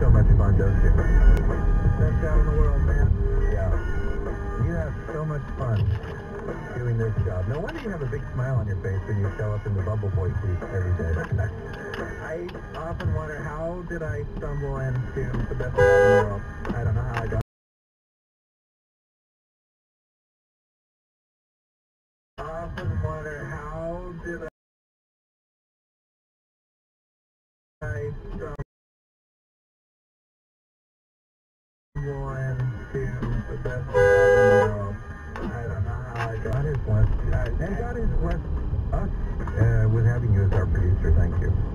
so much fun, don't you? Best job in the world, man. Yeah. You have so much fun doing this job. No wonder you have a big smile on your face when you show up in the Bubble Boy suit every day. I often wonder how did I stumble into the best job in the world. I don't know how I got. I often wonder how did I stumble into the best world. I don't know how I got. Blessed you. And God has blessed us uh, with having you as our producer. Thank you.